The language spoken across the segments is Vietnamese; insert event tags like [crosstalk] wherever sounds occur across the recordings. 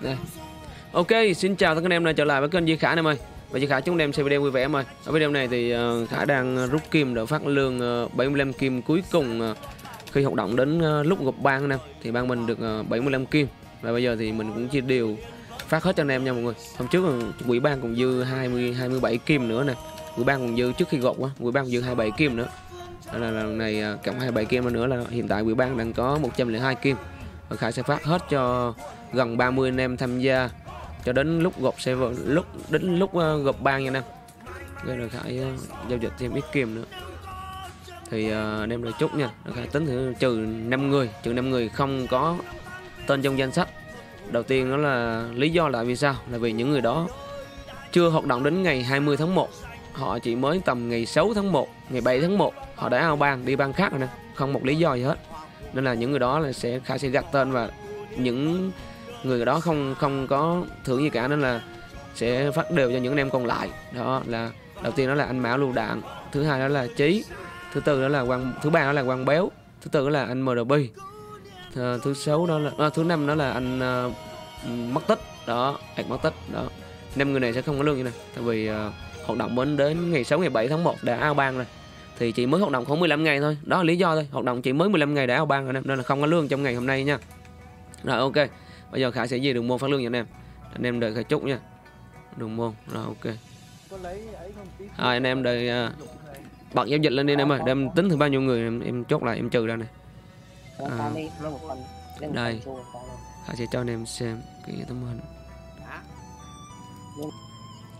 đây. Ok xin chào tất cả anh em đã trở lại với kênh Duy Khả em ơi. Và Duy chúc chúng em xem video vui vẻ em ơi. Ở video này thì uh, đang ờ, rút kim để phát lương ờ, uh, 75 kim cuối cùng uh, khi hoạt động đến uh, lúc gộp ban anh em. Thì ban mình được uh, 75 kim. Và bây giờ thì mình cũng chia đều phát hết cho anh em nha mọi người. Hôm trước quỹ ban còn dư 20 27 kim nữa nè. Quỹ ban còn dư trước khi gộp quá quỹ ban còn dư 27 kim nữa. Là lần này cộng 27 kim nữa là hiện tại quỹ ban đang có 102 kim. Và Khải sẽ phát hết cho gần 30 anh em tham gia. Cho đến lúc gộp xe lúc đến lúc ờ, gộp ban nha anh em. Đây được Khải ờ, giao dịch thêm ít kiềm nữa. Thì ờ, anh em lại chút nha. Khải tính thử trừ 5 người. Trừ 5 người không có tên trong danh sách. Đầu tiên đó là lý do là vì sao? Là vì những người đó chưa hoạt động đến ngày 20 tháng 1 họ chỉ mới tầm ngày 6 tháng 1 ngày 7 tháng 1 họ đã ao ban đi ban khác rồi nè. Không một lý do gì hết. Nên là những người đó là sẽ khải sẽ gạt tên và những người đó không không có thưởng gì cả nên là sẽ phát đều cho những anh em còn lại. Đó là đầu tiên đó là anh mão lưu đạn thứ hai đó là trí thứ tư đó là quang thứ ba đó là quang béo thứ tư đó là anh mrb thứ, thứ sáu đó là à, thứ năm đó là anh uh, mất tích. Đó anh mất tích đó. Năm người này sẽ không có lương như này tại vì uh, hoạt động đến đến ngày 6 ngày 7 tháng 1 đã ao ban rồi. Thì chỉ mới hoạt động khoảng 15 ngày thôi. Đó là lý do thôi hoạt động chỉ mới 15 ngày đã ao ban rồi nên là không có lương trong ngày hôm nay nha. Rồi ok bây giờ khải sẽ về đường môn phát lương cho anh em. Anh em đợi khải chúc nha. Đường môn rồi ok. Rồi anh em đợi uh, bật giao dịch lên đi em ơi. Để em tính thử bao nhiêu người em, em chốt lại em trừ ra này à, đây. khải sẽ cho anh em xem cái tấm hình.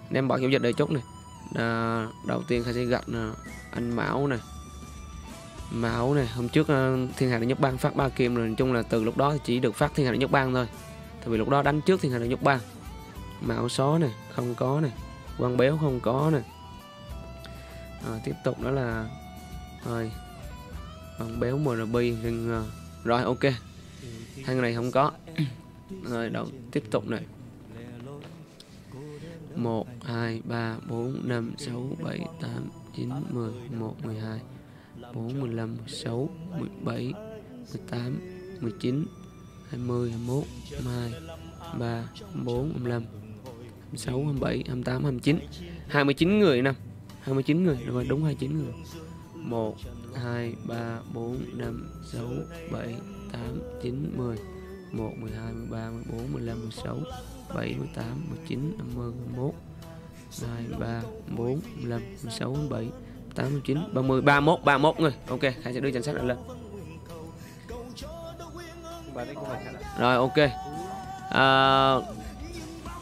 Anh em bật giao dịch để chốt này à, đầu tiên khải sẽ gặp uh, anh Mão này máu này hôm trước ờ, thiên hạ đệ nhất bang phát ba kim rồi nói chung là từ lúc đó chỉ được phát thiên hạ đệ nhất bang thôi. Tại vì lúc đó đánh trước thiên hạ đệ nhất bang. Mão số này không có này quan béo không có này. À, tiếp tục đó là rồi quan béo mrb nhưng ờ, rồi ok. Hai người này không có. Rồi đầu tiếp tục này. 1 2 3 4 5 6 7 8 9 10 11 12 14, 15 16 17 18 19 20 21 22 23 24 25 26 27 28 29 29 người nè 29 người rồi đúng 29 người 1 2 3 4 5 6 7 8 9 10 1 12 13 14 15 16 7 18 19 20 21 2 3 4 5, 16 17 8 9 30 31 31 người. Ok Khải sẽ đưa danh sách lại lên. Rồi ok. À,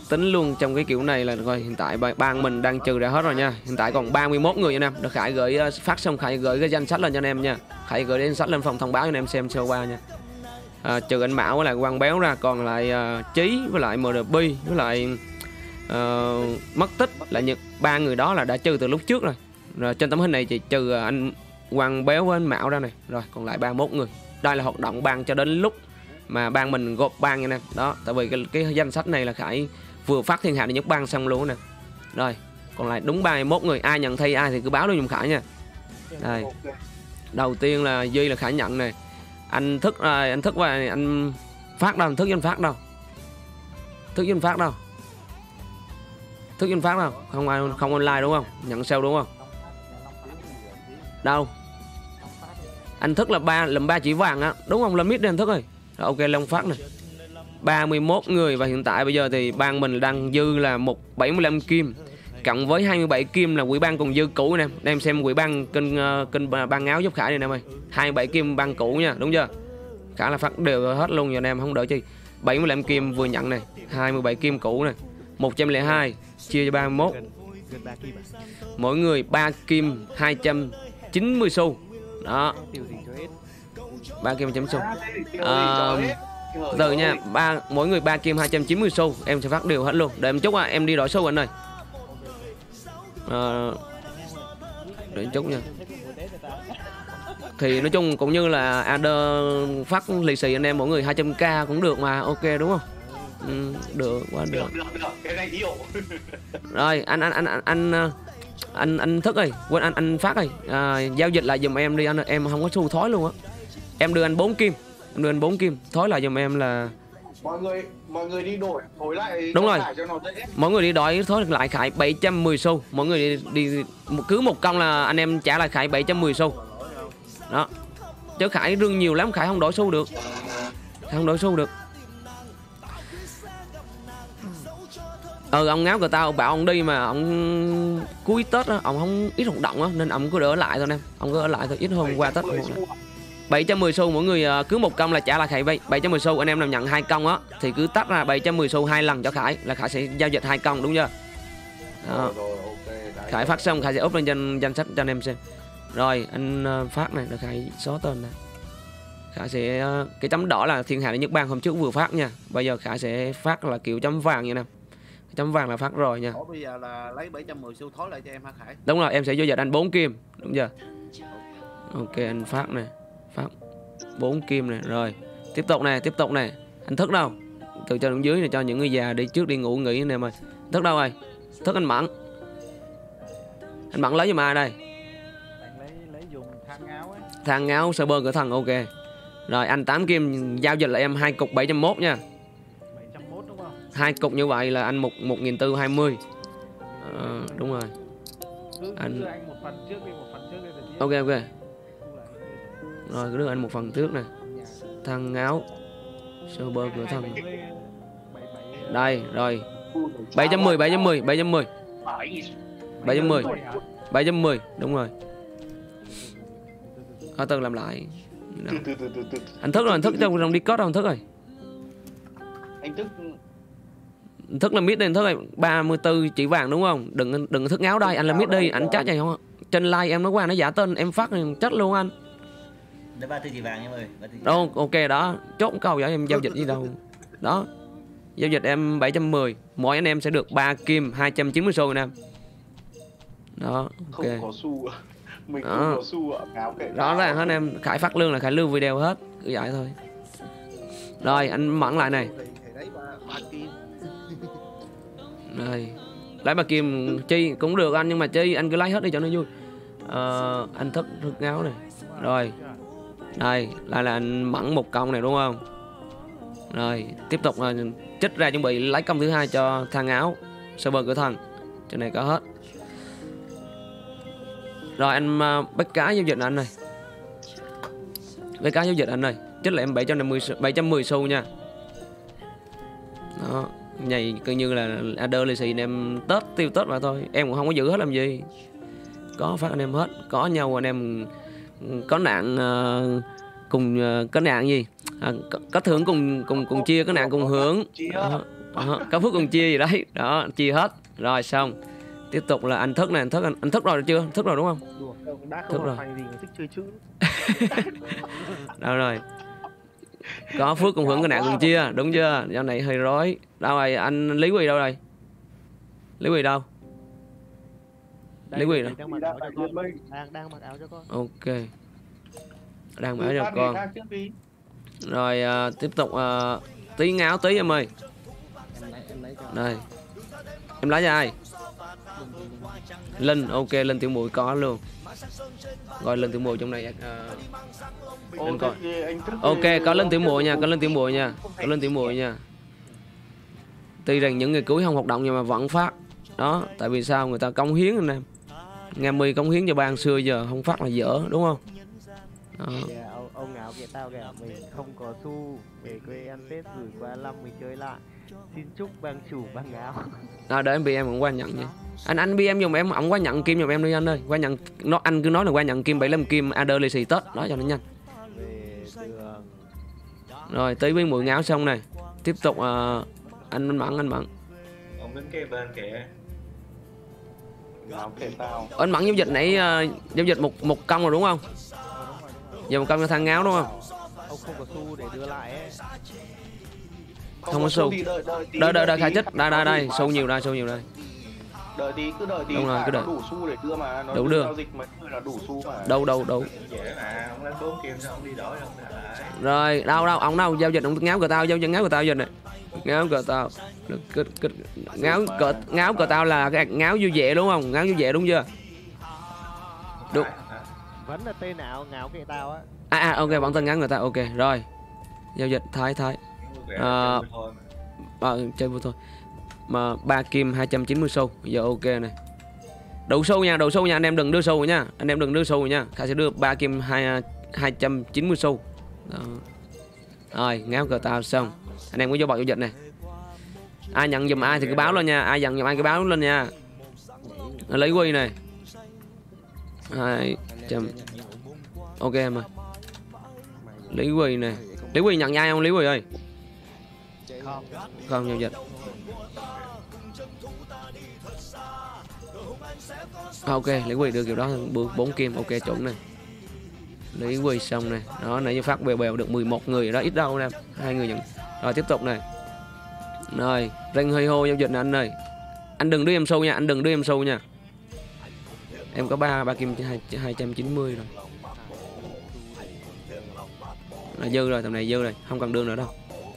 tính luôn trong cái kiểu này là rồi hiện tại ban mình đang trừ ra hết rồi nha. Hiện tại còn 31 người nha em. Được khải gửi ờ, phát xong khải gửi cái danh sách lên cho anh em nha. Khải gửi danh sách lên phòng thông báo cho anh em xem sơ qua nha. À, trừ anh mão với lại quang béo ra còn lại ờ, uh, trí với lại MDB với lại uh, mất tích là những ba người đó là đã trừ từ lúc trước rồi rồi trên tấm hình này chỉ trừ anh quang béo với anh mão ra này. Rồi còn lại 31 người. Đây là hoạt động ban cho đến lúc mà ban mình gộp ban nha nè. Đó tại vì cái, cái danh sách này là khải vừa phát thiên hạ để nhất ban xong luôn nè. Rồi còn lại đúng 31 người. Ai nhận thi ai thì cứ báo cho dùm khải nha. Đây. Đầu tiên là duy là khải nhận này. Anh thức à, anh thức và anh phát đâu? Anh thức với anh phát đâu? Thức với anh phát đâu? Thức với anh phát đâu? Không ai không online đúng không? Nhận sao đúng không đâu? Anh thức là ba làm ba chỉ vàng á. Đúng không? Làm mít đi anh thức ơi. Rồi, ok long phát này 31 người và hiện tại bây giờ thì ban mình đang dư là 175 kim cộng với 27 kim là quỹ ban còn dư cũ nè. Đem xem quỹ ban kênh ờ, kênh ban áo giúp khải này em ơi. 27 kim ban cũ nha đúng chưa? Khả là phát đều hết luôn rồi anh em không đợi chi. 75 kim vừa nhận này 27 kim cũ này 102 chia cho 31 mỗi người 3 kim 200 290 xu. Đó. Ba kim chấm xu. À, từ nha. Ba mỗi người ba kim 290 xu. Em sẽ phát đều hết luôn. Để em chúc à, em đi đổi xu anh ơi. À, để chút nha. Thì nói chung cũng như là ad phát lì xì anh em mỗi người 200k cũng được mà. Ok đúng không? Ừ, được quá được, rồi anh anh anh anh anh anh anh thức ơi. Quên anh anh phát ơi. À, giao dịch lại giùm em đi anh em không có xu thói luôn á. Em đưa anh bốn kim. Em đưa anh bốn kim. Thói lại giùm em là mọi người mọi người đi đổi thối lại Đúng rồi. Cho nó dễ. Mỗi người đi đổi thối lại Khải 710 xu. Mỗi người đi, đi cứ một công là anh em trả lại Khải 710 xu. Đó. Chứ Khải rương nhiều lắm Khải không đổi xu được. Khải không đổi xu được Ừ ông ngáo của tao bảo ông đi mà ông cuối Tết á, ông không ít hoạt động á nên ông cứ đỡ lại thôi em. Ông cứ ở lại thôi ít hơn qua Tết. 710 một lần. xu. 710 xu mỗi người à, cứ một công là trả lại Khải vậy 710 xu anh em nào nhận hai công á thì cứ tách ra 710 xu hai lần cho Khải là Khải sẽ giao dịch hai công đúng chưa? Đó. Khải phát xong Khải sẽ up lên danh danh sách cho anh em xem. Rồi anh ờ, phát này là Khải xóa tên này. Khải sẽ ờ, cái chấm đỏ là thiên hạ đệ nhất bang hôm trước vừa phát nha. Bây giờ Khải sẽ phát là kiểu chấm vàng như nè. Chấm vàng là phát rồi nha. Ủa bây giờ là lấy 710 xu thối lại cho em hả Khải? Đúng rồi, em sẽ giao dịch anh 4 kim, đúng chưa? Ok anh phát này, phát 4 kim này, rồi. Tiếp tục này, tiếp tục này. Anh thức đâu? Từ trên xuống dưới này cho những người già đi trước đi ngủ nghỉ nè mày. Thức đâu rồi? Thức anh Mẫn. Anh Mẫn lấy giùm ai đây? Bạn lấy lấy dùng khăn áo ấy Thang áo bơ cửa thần ok. Rồi anh 8 kim giao dịch lại em hai cục 701 nha. 701 đúng không? Hai cục như vậy là anh một 1420. Ờ, đúng rồi. Cứ Anh- anh... đưa anh một phần trước đi, một phần trước đi rồi chia Ok ok. Rồi cứ đưa anh một phần trước này. Thang áo sơ bơ cửa thần. 270, 77, Đây, rồi. Xu để trả 710 lại. 710 710 Bảy. 710 hả? 710 đúng rồi. Có từ làm lại. Anh thức rồi, anh thức trong trong Discord đâu anh thức rồi. anh Anh thức là đây, anh thức rồi 34 chỉ vàng đúng không? Đừng đừng thức ngáo đây, anh là mid đi, anh chắc vậy không? Trên like em nói qua nó giả tên, em phát thì chết luôn anh. Đấy ba tư chỉ vàng em ơi. Đâu, ok đó, chốt câu vậy em giao dịch gì đâu. Đó. Giao dịch em 710, mỗi anh em sẽ được 3 kim 290 xu anh em. Đó, không ok. có xu mình Đó. không có xu ạ áo kệ Rõ ràng hết anh em, Khải phát lương là Khải lưu video hết, cứ vậy thôi. Rồi, anh mẫn lại này. Đây. Lấy bà kim chi cũng được anh nhưng mà chi anh cứ lấy hết đi cho nó vui. Ờ, anh thức thức ngáo này. Rồi. Đây, lại là anh mẫn một công này đúng không? Rồi, tiếp tục là chích ra chuẩn bị lấy công thứ hai cho thang áo server cửa thần. Trên này có hết. Rồi anh ờ, bắt cá giao dịch anh này. Bắt cá giao dịch anh này. Chích lại em 750 710 xu nha. Đó, nhầy coi như là Adder lì xì anh em Tết tiêu Tết mà thôi. Em cũng không có giữ hết làm gì. Có phát anh em hết, có nhau anh em có nạn ờ, cùng ờ, có nạn gì? À, có, có thưởng cùng cùng cùng chia có nạn cùng hưởng. Đó, có phước cùng chia gì đấy. Đó chia hết. Rồi xong. Tiếp tục là anh thức này. Anh thức anh, anh thức rồi chưa? Thức rồi đúng không? Thức rồi. thích chơi chữ. [laughs] Đâu rồi có phước cùng hưởng có nạn cùng chia đúng chưa? Dạo này hơi rối. Đâu rồi? Anh lý quỳ đâu rồi? Lý quỳ đâu? Quỷ đây đâu? đang mặc áo cho con. Đang đang mặc áo cho con. Ok. Đang cho rồi à, tiếp tục à, tí ngáo tí em ơi. Em lấy em lấy cho. Đây. Em lấy cho ai? Linh. Ok linh tiểu mũi có luôn. Gọi linh tiểu mũi trong này à, Anh coi. ok có linh tiểu mũi nha có linh tiểu mũi nha có linh tiểu mũi nha. Tuy rằng những người cuối không hoạt động nhưng mà vẫn phát. Đó tại vì sao? Người ta cống hiến anh em. Nghe mi cống hiến cho ban xưa giờ không phát là dở đúng không? Đó. Kìa, ông, ông áo kìa tao kìa. Mình không có xu về quê ăn tết gửi qua năm mình chơi lại. Xin chúc bang chủ bang áo. À, để em bị em cũng qua nhận nha. Anh anh bị em dùng em ổng qua nhận kim giùm em đi anh ơi. Qua nhận nó anh cứ nói là qua nhận kim 75 kim Adder lì xì tết. Đó cho nó nhanh rồi tới với mũi ngáo xong này. Tiếp tục ờ, anh anh mẫn anh mẫn. Ông đứng kế bên kìa. anh mẫn giao dịch nãy ờ, giao dịch một một công rồi đúng không? Giờ một công cho thằng ngáo đúng không? Ông không có xu để đưa lại ấy. Không có xu. đợi đợi tí. khai chích đây đây đây mà. nhiều đây sâu nhiều đây đợi tí cứ đợi tí Đúng rồi, cứ đợi. đủ xu để đưa mà nó đưa đưa. giao dịch mấy người là đủ xu mà. Đâu đâu đâu. Rồi đâu đâu ông đâu giao dịch ông ngáo cờ tao giao dịch ngáo cờ tao giờ này. Ngáo cờ tao. Được, cứ- cứ- ngáo cờ ngáo cờ tao là cái ngáo vui vẻ đúng không? Ngáo vui vẻ đúng chưa? Đúng. À, à. vẫn là tên nào ngáo kệ tao á? À, à ok bản thân ngắn người ta ok rồi. Giao dịch thái thái. Ờ, à, mà. chơi vui thôi mà ba kim 290 xu. Giờ ok này. Đầu sâu nha đầu sâu nha. Anh em đừng đưa sâu nha. Anh em đừng đưa sâu nha. Khả sẽ đưa ba kim hai à, 290 xu. Đó. rồi, ngáo cờ tao xong. Anh em có vô bọc giao dịch này. Ai nhận dùm ai thì cứ báo lên nha. Ai nhận dùm ai cứ báo lên nha. Lấy quy này. Hai trăm. Ok em ơi lấy quy này. Lấy quy nhận ai không? Lấy quy ơi không không giao dịch. À, ok lấy quỳ được kiểu đó bước bốn kim ok chuẩn này. Lấy quỳ xong này. Đó nãy giờ phát bèo bèo được 11 người đó ít đâu nè hai người nhận. Rồi tiếp tục này. Rồi ranh hơi hô giao dịch nè anh ơi. Anh đừng đưa em sâu nha anh đừng đưa em sâu nha. Em có ba ba kim hai hai trăm chín mươi rồi. Là dư rồi tầm này dư rồi không cần đương nữa đâu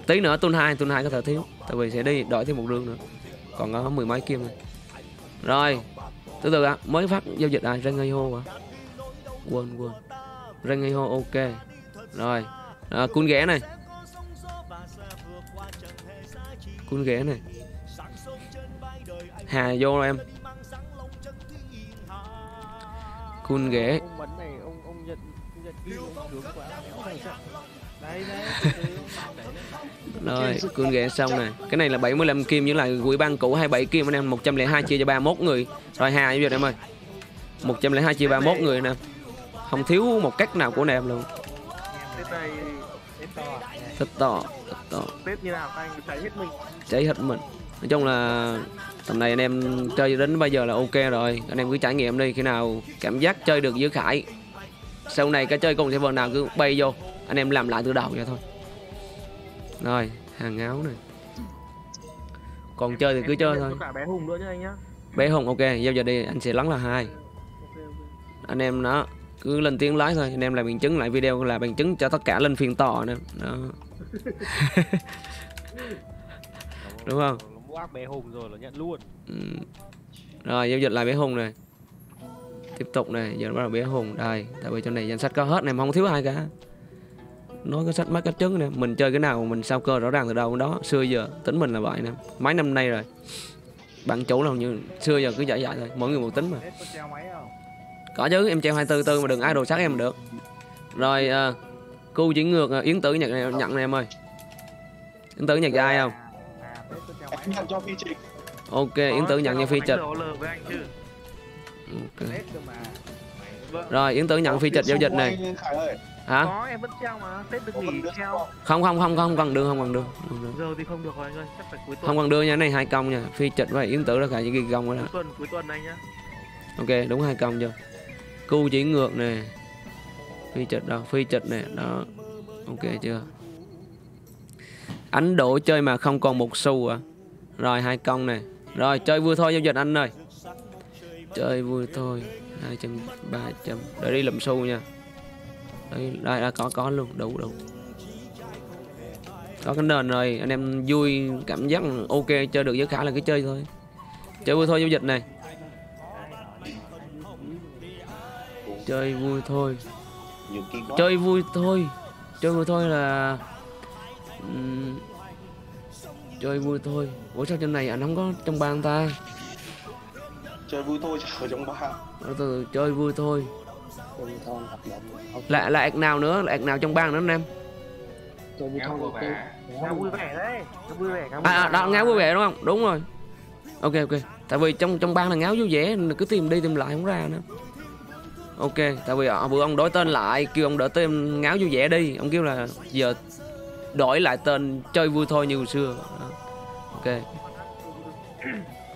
tí nữa tuần hai tuần hai có thể thiếu tại vì sẽ đi đổi thêm một đường nữa. Còn có mười mấy kim này. Rồi từ từ ạ mới phát giao dịch à hô à quên quên. Hô ok. Rồi à, cun ghẻ này. Cun ghẻ này. Hà vô rồi em. Cun ghẻ [laughs] Rồi, cương ghẹ xong nè. Cái này là 75 kim với lại quỹ ban cũ 27 kim anh em 102 chia cho 31 người. Rồi hà như vậy em ơi. 102 chia 31 người nè. Không thiếu một cách nào của anh em luôn. to à? Thật to, thật to. tết như nào anh cháy hết mình Cháy hết mình. Nói chung là tầm này anh em chơi đến bây giờ là ok rồi. Anh em cứ trải nghiệm đi khi nào cảm giác chơi được với Khải. Sau này cái chơi cùng server nào cứ bay vô, anh em làm lại từ đầu vậy thôi. Rồi, hàng áo này. Còn chơi thì cứ chơi thôi. cả bé hùng nữa nhá anh nhá. Bé hùng ok giao dịch đi anh sẽ lắng là hai. Ok ok anh em nó cứ lên tiếng lái thôi anh em là bằng chứng lại video là bằng chứng cho tất cả lên phiên tòa nữa. Đó. [laughs] Đúng không? Bác bé hùng rồi nó nhận luôn. Ừ. rồi giao dịch lại bé hùng này tiếp tục này giờ bắt đầu bé hùng. Đây tại vì trong này danh sách có hết này mà không thiếu ai cả nói cái sách mấy cách trứng nè mình chơi cái nào mình sao cơ rõ ràng từ đâu đó. Xưa giờ tính mình là vậy nè. Mấy năm nay rồi bạn chủ là như xưa giờ cứ giải giải thôi mỗi người một tính mà. Có chứ em treo 244 mà đừng ai đồ sát em được. Rồi uh, cu chỉ ngược à, yến tử nhật này, nhận này em ơi. Yến tử nhật cho ai không? Nhận cho phi ok yến tử nhận cho phi trịch. Okay. rồi yến tử nhận phi trịch giao dịch này hả? Có em vẫn treo mà. Tết được nghỉ treo. không? Không không không cần đưa không cần đưa. Không, giờ thì không được rồi anh ơi chắc phải cuối tuần. Không cần đưa nha cái này hai công nha. Phi trịch và yến tử là cả những ghi công rồi đó. Cuối tuần cuối tuần anh nhá. Ok đúng hai công chưa? Cu chỉ ngược nè. Phi trịch đâu phi trịch nè đó. Ok chưa? Ánh đổ chơi mà không còn một xu à? Rồi hai công nè. Rồi chơi vui thôi giao dịch anh ơi. Chơi vui thôi. Hai trăm ba trăm. Để đi lụm xu nha đây đây đã có có luôn đủ đủ. Có cái nền rồi anh em vui cảm giác ok chơi được với khả là cứ chơi thôi. Chơi vui thôi giao dịch này. Chơi vui thôi. Chơi vui thôi. Chơi vui thôi là chơi vui thôi. Ủa sao trên này anh không có trong bang ta? Chơi vui thôi ở trong ba. Từ từ chơi vui thôi là là ạc nào nữa? Là ạc nào trong bang nữa anh em? Ngáo vừa vui vẻ. đấy. Nó vui vẻ à, à đó ngáo vui vẻ đúng không? Đúng rồi. Ok ok. Tại vì trong trong bang là ngáo vui vẻ nên cứ tìm đi tìm lại không ra nữa. Ok tại vì à, bữa ông đổi tên lại kêu ông đổi tên ngáo vui vẻ đi. Ông kêu là giờ đổi lại tên chơi vui thôi như hồi xưa. Đó. ok.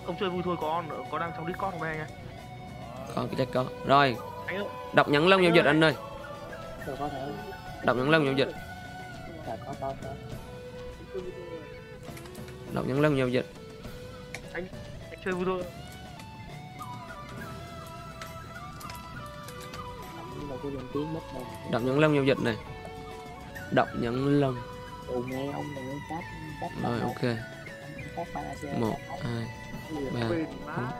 Không chơi vui thôi có có đang trong discord không đây anh ạ có cái chắc có. Rồi đọc nhẫn lông giao dịch anh ơi. Đọc nhẫn lông giao dịch đọc nhẫn lông giao dịch anh chơi vui thôi đọc nhẫn lông giao dịch này đọc nhẫn lông rồi ok. Một hai ba má.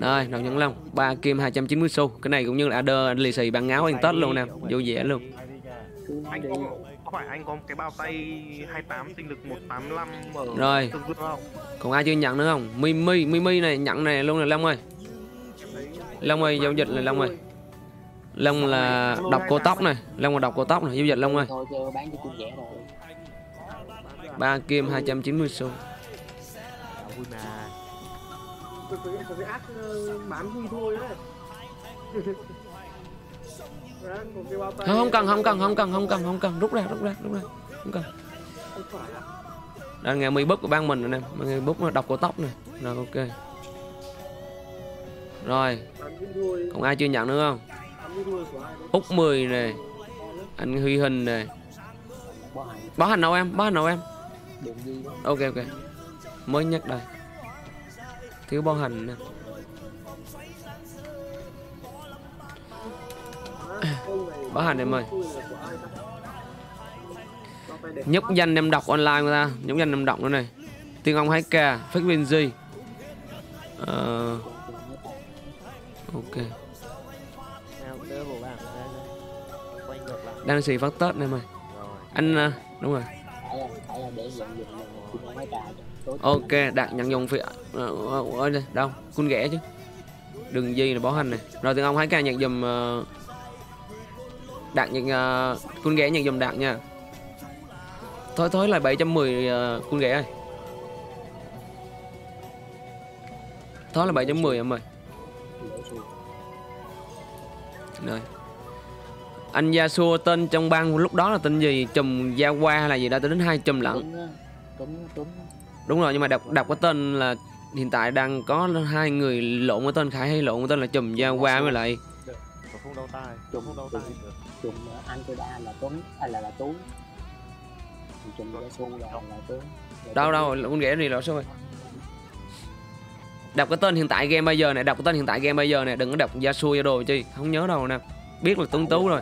Rồi đọc nhẫn lông ba kim 290 xu. Cái này cũng như là adder lì xì bằng ngáo ăn tết luôn nè. Vô vẻ luôn. Anh có có phải anh có cái bao tay 28 sinh lực 185 ở Rồi. không? Còn ai chưa nhận nữa không? Mimi mimi này nhận này luôn này long ơi. Long ơi giao dịch này long ơi. Long là đọc cô tóc này. Long là đọc cô tóc này giao dịch long ơi. Thôi chứ bán cho tôi rẻ rồi ba kim 290 xu Tôi phải tôi phải ác bán vui thôi đấy. Cái không không cần không cần không cần không cần không cần. Rút ra rút ra rút ra. Không cần. Phải à? nghe mi bút của ban mình rồi nè. Nghe bút nó đọc cô tóc này rồi ok. Rồi. Còn ai chưa nhận nữa không? Của út 10 này anh huy hình này báo hành. Đâu em? Báo hành đâu em? Ok ok. Mới nhất đây thiếu bao hành nè. [coughs] Ông hành em ơi. Vui nhấp danh em đọc online người ta. Nhấp danh em đọc nữa này. Tiếng ông 2k fake viên gì ờ, ok. Đang xì phát tết này mày anh à, đúng rồi ok đạt nhận dùng phi ơi đây đâu cun ghẻ chứ đừng gì là bó hành này rồi tiếng ông 2k nhận dùm ờ, đạt nhận ờ, uh, cun ghẻ nhận dùm đạt nha thôi thôi là 710 uh, cun ghẻ ơi thôi là 710 em ơi Rồi. Anh gia xua tên trong bang lúc đó là tên gì? Chùm Gia Qua hay là gì đó tới đến hai chùm lận. tuấn á. Đúng rồi nhưng mà đọc đọc cái tên là hiện tại đang có hai người lộn cái tên Khải hay lộn cái tên là chùm Gia Qua với lại không đau tai có không đau tai chùm anh tôi đa là tuấn hay là là tú chùm gia xuân là là tuấn đâu đâu con ghẻ gì đó số ơi. Đọc cái tên hiện tại game bây giờ này, đọc cái tên hiện tại game bây giờ này, đừng có đọc Yasuo đồ chi, không nhớ đâu nè. Biết là Tuấn Tú rồi.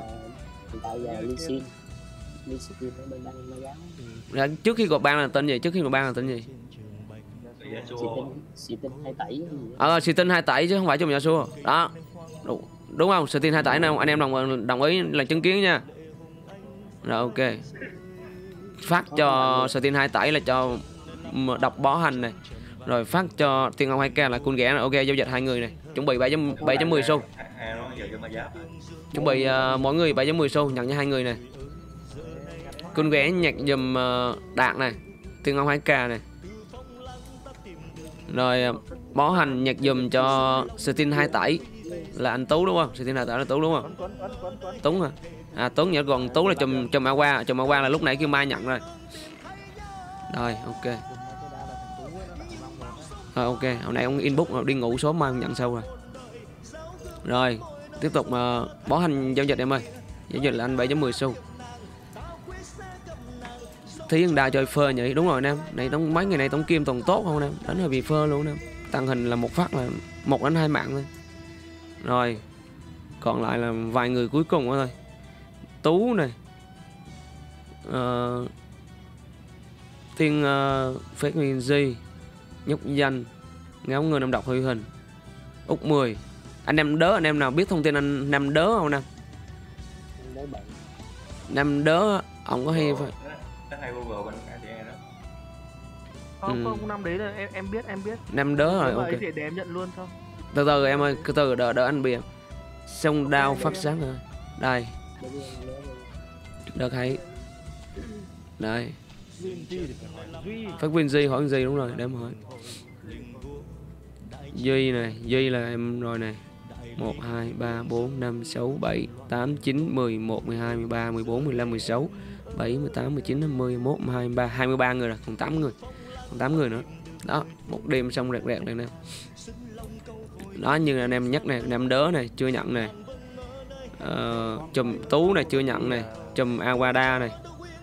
hiện tại giờ là Lee Sin Lee Sin ở bên ma giáo trước khi gộp bang là tên gì? Trước khi gộp bang là tên gì? xì tinh tinh tẩy. Ờ, xì tinh hai tẩy chứ không phải chùm Yasuo. Đó. Đúng, đúng không? Xì tinh hai tẩy nào anh em đồng đồng ý là chứng kiến nha. Rồi ok. Phát cho xì tinh hai tẩy là cho đọc bó hành này. Rồi phát cho tiên ông 2k là cun ghẻ này. Ok giao dịch hai người này. Chuẩn bị 7 710 xu. à mười xu Chuẩn bị uh, mỗi người 710 xu nhận cho hai người này. Con ghé nhặt dùm ờ, đạn này. Tiên ông 2k này. Rồi ờ, bó hành nhặt dùm cho Steam hai tẩy là anh Tú đúng không? Steam hai tẩy là Tú đúng không? Tuấn, hả? À? Tuấn nhớ còn Tú là chùm chùm A qua, chùm A qua là lúc nãy kêu Mai nhận rồi. Rồi ok. Rồi ok, hôm nay ông inbox rồi, đi ngủ sớm mai ông nhận sâu rồi. Rồi, tiếp tục ờ, mà bó hành giao dịch em ơi. Giao dịch là anh 7.10 xu. Thí thằng đa chơi phơ nhỉ? Đúng rồi anh em. Này tống mấy ngày này tống kim toàn tốt không anh em? Đánh hơi bị phơ luôn anh em. Tăng hình là một phát là một đến hai mạng thôi. Rồi. Còn lại là vài người cuối cùng thôi. Tú này. Ờ, Thiên uh, Phết Nguyên Di Nhúc Danh Ngáo người năm đọc huy hình Úc 10 Anh em đớ anh em nào biết thông tin anh Nam đớ không Nam Nam đớ Ông có hay phải nó hay google bên em đó. Không Ừ. không năm đấy là em em biết em biết. Nam đớ rồi ok. ấy thì để em nhận luôn không Từ từ em ơi Từ từ đợi, đợi anh bìa Sông đao phát sáng rồi. Đây. Được hay. Đây. Duy Duy Phát Vinh Di hỏi gì đúng rồi để em hỏi. Duy này Duy là em rồi này. 1, 2, 3, 4, 5, 6, 7, 8, 9, 10, 11, 12, 13, 14, 15, 16 7, 18, 19, 20, 21, 22, 23 23 người rồi, còn 8 người Còn 8 người nữa. Đó, một đêm xong rẹt rẹt này nè. Đó, như là anh em nhắc này, anh em đớ này, chưa nhận này. Ờ, Chùm Tú này, chưa nhận này Chùm Awada này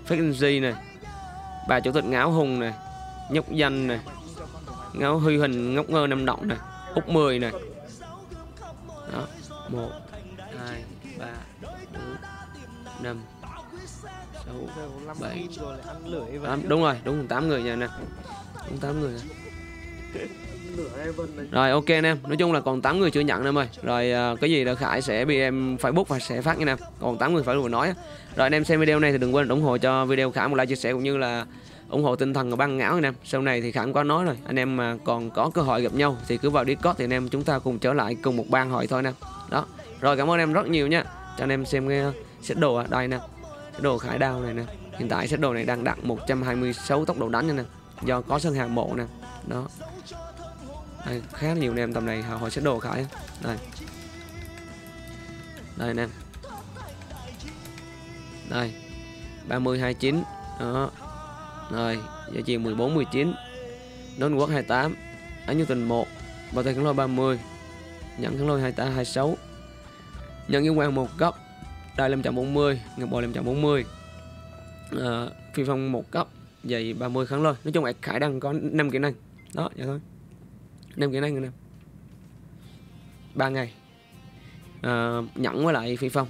Fake G này Bà chủ tịch ngáo hùng này Nhóc danh này Ngáo huy hình ngốc ngơ năm động này Úc 10 này. Đó 1 2 3 4 5 6 năm Bảy. kim rồi lại ăn lưỡi và 8 Đúng rồi đúng 8 người nha nè Đúng 8 người nè Rồi ok anh em, nói chung là còn 8 người chưa nhận em ơi. Rồi à, cái gì là Khải sẽ bị em Facebook và sẽ phát nha anh em. Còn 8 người phải vừa nói. Rồi anh em xem video này thì đừng quên ủng hộ cho video Khải một like chia sẻ cũng như là ủng hộ tinh thần của băng ngáo anh em. Sau này thì Khải cũng có nói rồi, anh em mà còn có cơ hội gặp nhau thì cứ vào Discord thì anh em chúng ta cùng trở lại cùng một bang hội thôi em. Đó. Rồi cảm ơn em rất nhiều nha. Cho anh em xem cái uh, set đồ à. đây nè cái đồ Khải đao này nè. Hiện tại set đồ này đang đặt 126 tốc độ đánh nha nè. Do có sân hàng bộ nè. Đó. Đây, khá nhiều anh em tầm này họ hồi set đồ Khải đây. Đây anh em đây 30 29 đó. Rồi giờ chiều 14 19 Đón quốc 28 ấn như tình 1 bao tay kháng lôi 30 nhận kháng lôi 28 26 nhận yêu quan một góc đai 540 ngực bò 540 à, phi phong một cấp dày 30 kháng lôi. Nói chung là khải đang có 5 kỹ năng. Đó vậy thôi. 5 kỹ năng anh em 3 ngày. À, nhẫn với lại phi phong.